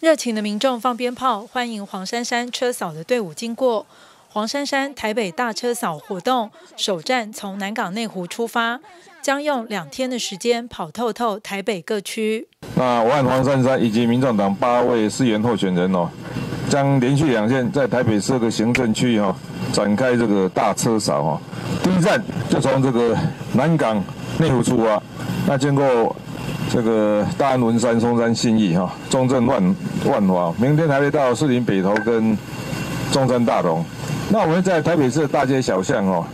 热情的民众放鞭炮，欢迎黄珊珊车扫的队伍经过。黄珊珊台北大车扫活动首站从南港内湖出发，将用两天的时间跑透透台北各区。那我和黄珊珊以及民众党八位市员候选人哦，将连续两天在台北四个行政区哈展开这个大车扫哈。第一站就从这个南港内湖出发，那经过。这个大安文山、松山信义哈，中正万万华，明天还会到士林北投跟中山大同。那我们在台北市的大街小巷哦，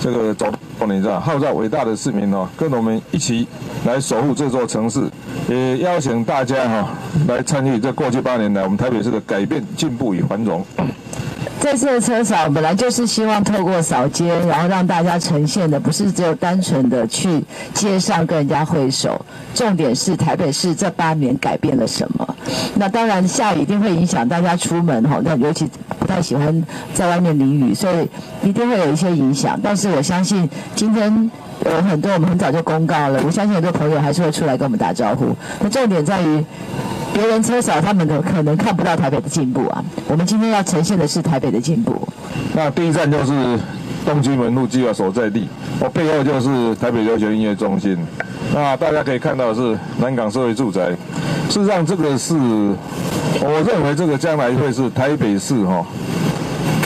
这个走，你知道，号召伟大的市民哦，跟我们一起来守护这座城市，也邀请大家哈来参与这过去八年来我们台北市的改变、进步与繁荣。这次的车扫本来就是希望透过扫街，然后让大家呈现的不是只有单纯的去街上跟人家挥手，重点是台北市这八年改变了什么。那当然下雨一定会影响大家出门哈，那尤其不太喜欢在外面淋雨，所以一定会有一些影响。但是我相信今天有很多我们很早就公告了，我相信很多朋友还是会出来跟我们打招呼。那重点在于。别人车少，他们可能看不到台北的进步啊。我们今天要呈现的是台北的进步。那第一站就是东区门路计划所在地，我背后就是台北流行音乐中心。那大家可以看到是南港社会住宅。事实上，这个是我认为这个将来会是台北市哈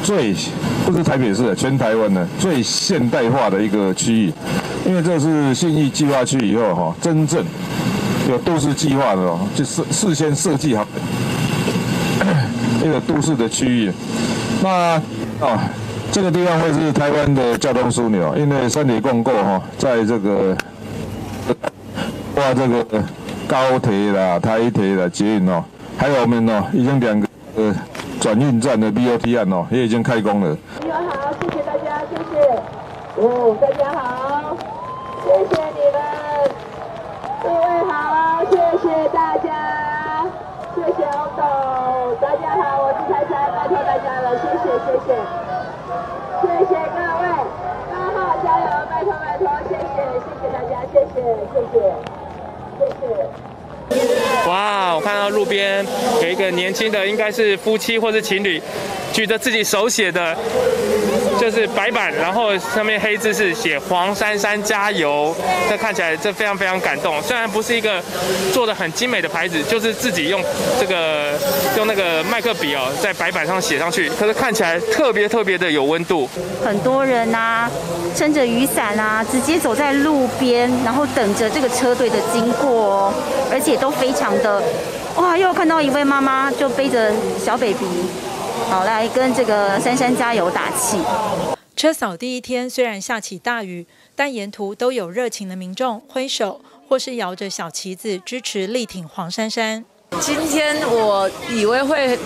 最不是台北市，全台湾的最现代化的一个区域，因为这是信义计划区以后哈真正。有都市计划的哦，就事事先设计好一个都市的区域。那啊，这个地方会是台湾的交通枢纽，因为三铁共构哈，在这个哇这个高铁啦、台铁啦、捷运哦，还有我们哦，已经两个呃转运站的 BOT 案哦，也已经开工了。你好，谢谢大家，谢谢。哦，大家好，谢谢你们，各位好。谢谢大家，谢谢欧董，大家好，我是财财，拜托大家了，谢谢谢谢，谢谢各位，八号加油，拜托拜托，谢谢谢谢大家，谢谢谢谢谢谢。哇，我看到路边有一个年轻的，应该是夫妻或是情侣，举着自己手写的。就是白板，然后上面黑字是写“黄珊珊加油”，这看起来这非常非常感动。虽然不是一个做的很精美的牌子，就是自己用这个用那个麦克笔哦，在白板上写上去，可是看起来特别特别的有温度。很多人呐，撑着雨伞啊，直接走在路边，然后等着这个车队的经过哦，而且都非常的哇！又看到一位妈妈就背着小 baby。好，来跟这个珊珊加油打气。车扫第一天虽然下起大雨，但沿途都有热情的民众挥手，或是摇着小旗子支持力挺黄珊珊。今天我以为会，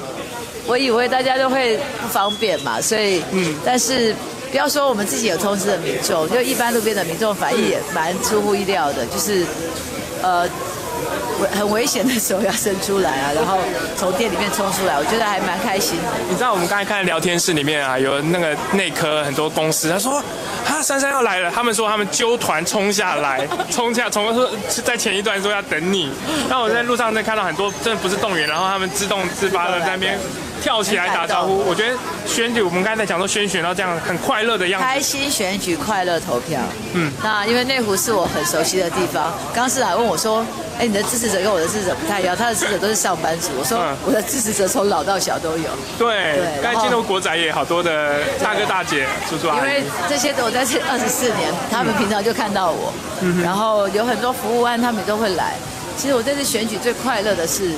我以为大家都会不方便嘛，所以，嗯，但是不要说我们自己有通知的民众，就一般路边的民众反应也蛮出乎意料的，就是，呃。很危险的时候要伸出来啊，然后从店里面冲出来，我觉得还蛮开心的。你知道我们刚才看聊天室里面啊，有那个内科很多公司，他说啊，珊珊要来了，他们说他们揪团冲下来，冲下，从说在前一段说要等你。那我在路上在看到很多真的不是动员，然后他们自动自发的在那边。跳起来打招呼，我觉得选举我们刚才讲说选选到这样很快乐的样子，开心选举，快乐投票。嗯，那因为内湖是我很熟悉的地方，刚市长问我说：“哎，你的支持者跟我的支持者不太一样，他的支持者都是上班族。”我说：“我的支持者从老到小都有。”对，刚才进入国宅也好多的大哥大姐叔叔阿姨，因为这些我在这二十四年，他们平常就看到我，然后有很多服务案他们都会来。其实我这次选举最快乐的是。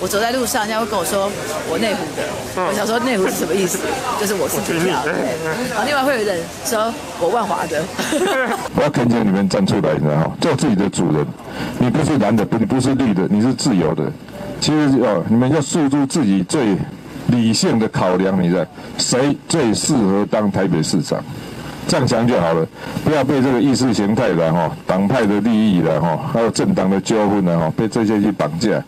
我走在路上，人家会跟我说我内湖的。我想说内湖是什么意思？就是我是主票。然后另外会有人说我万华的。我要恳请你们站出来，你知道吗？做自己的主人。你不是蓝的，不，你不是绿的，你是自由的。其实哦，你们要诉诸自己最理性的考量，你知道谁最适合当台北市长？这样想就好了，不要被这个意识形态的哈、党派的利益的哈，还有政党的纠纷的哈，被这些去绑架，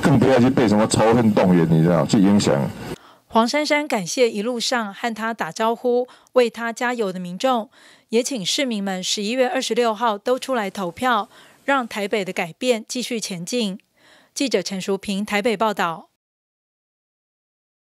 更不要去被什么仇恨动员，你知道去影响。黄珊珊感谢一路上和他打招呼、为他加油的民众，也请市民们十一月二十六号都出来投票，让台北的改变继续前进。记者陈淑平台北报道。